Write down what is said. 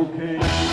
Okay.